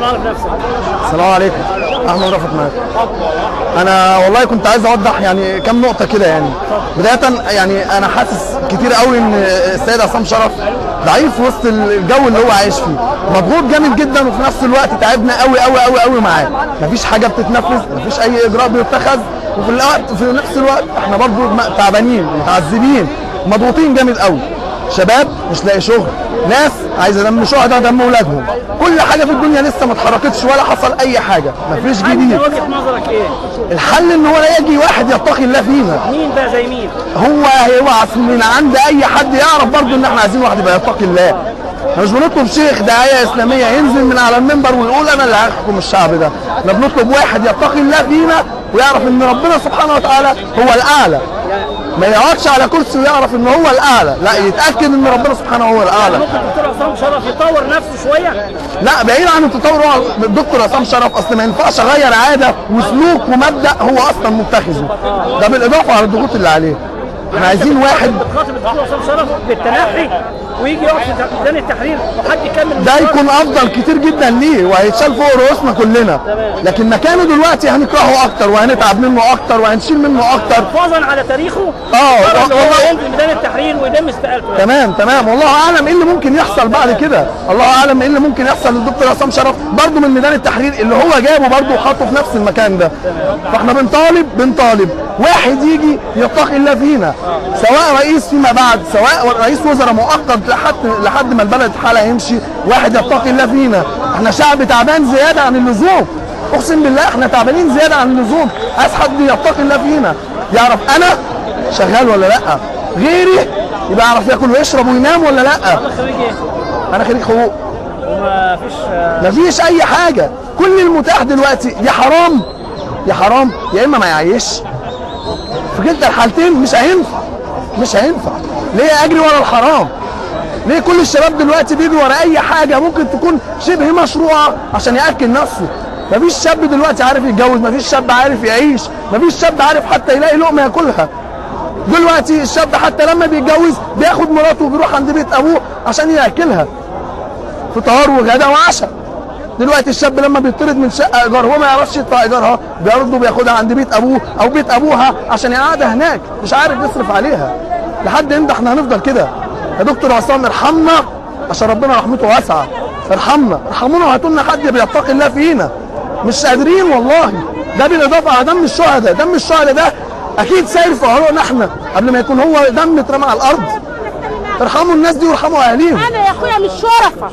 نفسك. السلام عليكم. احمد رفعت معاك أنا والله كنت عايز أوضح يعني كام نقطة كده يعني. بداية يعني أنا حاسس كتير قوي إن السيد عصام شرف ضعيف وسط الجو اللي هو عايش فيه. مضغوط جامد جدا وفي نفس الوقت تعبنا قوي قوي قوي قوي معاه. مفيش حاجة بتتنفذ مفيش أي إجراء بيتخذ. وفي الوقت في نفس الوقت إحنا برضه تعبانين متعذبين مضغوطين جامد قوي. شباب مش لاقي شغل. ناس عايزة دم شهداء دم أولادهم. كل حاجة في الدنيا لسه ما اتحركتش ولا حصل أي حاجة. مفيش جديد. وجهة نظرك إيه؟ الحل إن هو لا يجي واحد يتقي الله فينا. مين بقى زي مين؟ هو هيوعى من عند أي حد يعرف برضه إن إحنا عايزين واحد يبقى يتقي الله. إحنا مش بنطلب شيخ داعيه إسلامية ينزل من على المنبر ويقول أنا اللي هحكم الشعب ده. إحنا بنطلب واحد يتقي الله فينا ويعرف إن ربنا سبحانه وتعالى هو الأعلى. ما يقعدش على كرسي ويعرف ان هو الاعلى لا يتأكد ان ربنا سبحانه هو الاعلى ممكن الدكتور عصام شرف يطور نفسه شوية؟ لا بعيد عن التطور هو الدكتور عصام شرف. أصل ما ينفعش أغير عادة وسلوك ومبدأ هو أصلا متخذه. ده بالإضافة على الضغوط اللي عليه. إحنا عايزين واحد بتخاطب الدكتور عصام شرف بالتنحي. ويجي يقف في ميدان التحرير وحد يكمل ده. يكون أفضل كتير جدا ليه وهيتشال فوق رؤوسنا كلنا. لكن مكانه دلوقتي هنكرهه أكتر وهنتعب منه أكتر وهنشيل منه أكتر. حفاظا على تاريخه. آه هو والله- ينزل ميدان التحرير ويتم استقالته. تمام تمام. والله أعلم إيه اللي ممكن يحصل بعد كده. الله أعلم إيه اللي ممكن يحصل للدكتور عصام شرف برضه من ميدان التحرير اللي هو جابه برضه وحطه في نفس المكان ده. فإحنا بنطالب بنطالب واحد يجي يتقي الله فينا سواء رئيس فيما بعد سواء رئيس وزراء مؤقت لحد لحد ما البلد حالها يمشي واحد يتقي الله فينا. إحنا شعب تعبان زيادة عن اللزوم. أقسم بالله إحنا تعبانين زيادة عن اللزوم. عايز حد يتقي الله فينا. يعرف أنا شغال ولا لأ؟ غيري يبقى يعرف ياكل ويشرب وينام ولا لأ؟ أنا خريج حقوق. وما فيش مفيش أي حاجة. كل المتاح دلوقتي يا حرام يا حرام يا إما ما يعيش. في كلتا الحالتين مش هينفع مش هينفع. ليه أجري ورا الحرام؟ ليه كل الشباب دلوقتي بيجري ورا أي حاجة؟ ممكن تكون شبه مشروعة عشان يأكل نفسه. مفيش شاب دلوقتي عارف يتجوز مفيش شاب عارف يعيش مفيش شاب عارف حتى يلاقي لقمة ياكلها. دلوقتي الشاب حتى لما بيتجوز بياخد مراته وبيروح عند بيت أبوه عشان يأكلها. فطار وغدا وعشاء. دلوقتي الشاب لما بيطرد من شقة إيجار هو ما يعرفش يدفع إيجارها بيرده بياخدها عند بيت أبوه أو بيت أبوها عشان يقعدها هناك مش عارف يصرف عليها. لحد إمتى إحنا هنفضل كده؟ يا دكتور عصام ارحمنا عشان ربنا رحمته واسعة. ارحمنا ارحمونا وهاتوا لنا حد بيتقي الله فينا. مش قادرين والله. ده بالإضافة على دم الشهداء. دم الشهداء ده أكيد ساير في عروقنا إحنا قبل ما يكون هو دم اترمى على الأرض. ارحموا الناس دي وارحموا أهاليهم. أنا يا أخويا مش شرفة.